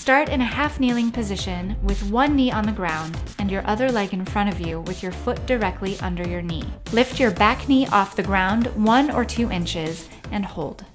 Start in a half kneeling position with one knee on the ground and your other leg in front of you with your foot directly under your knee. Lift your back knee off the ground one or two inches and hold.